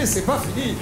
Et c'est pas fini.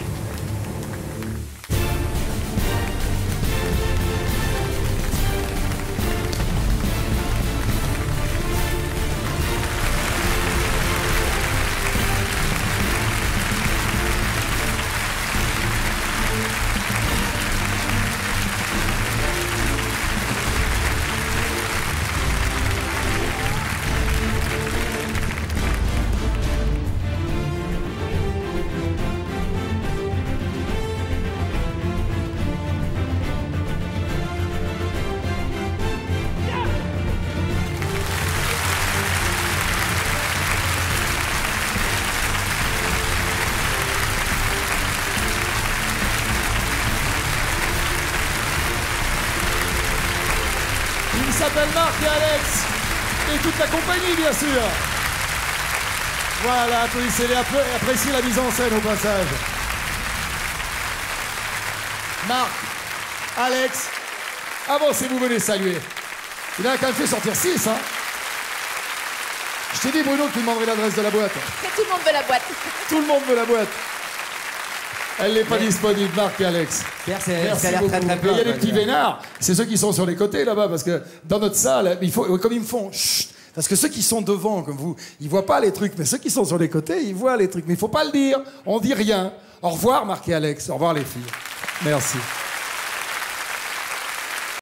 S'appelle Marc et Alex. Et toute la compagnie, bien sûr. Voilà, applaudissez-les. Appréciez la mise en scène au passage. Marc, Alex, avancez-vous, venez saluer. Il a quand même fait sortir 6, hein. Je t'ai dit, Bruno, que tu demanderais l'adresse de la boîte. Tout le monde veut la boîte. Tout le monde veut la boîte. Elle n'est pas disponible, Marc et Alex. Merci très beaucoup. très. Il y a des quoi, petits vénards. C'est ceux qui sont sur les côtés là-bas, parce que dans notre salle, il faut, comme ils me font, chut, parce que ceux qui sont devant, comme vous, ils voient pas les trucs, mais ceux qui sont sur les côtés, ils voient les trucs. Mais il faut pas le dire. On dit rien. Au revoir, Marc et Alex. Au revoir, les filles. Merci.